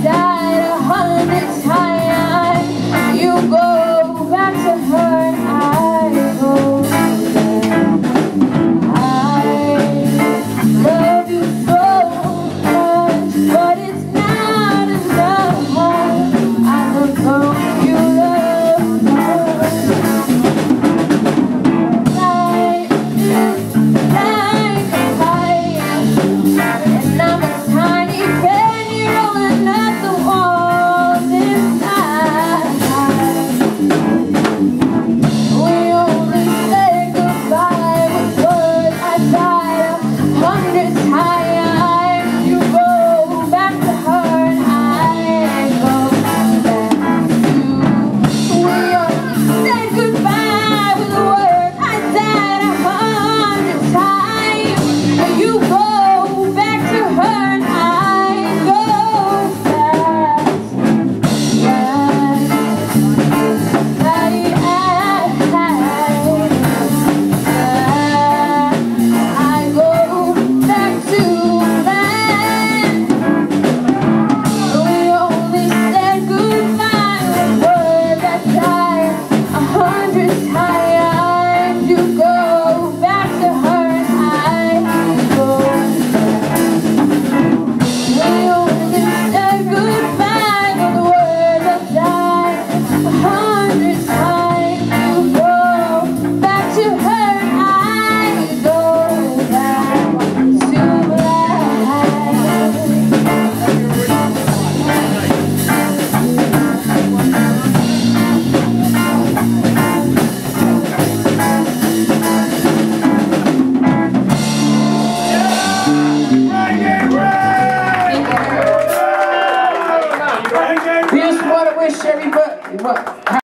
died a hundred times. Wish everybody. What?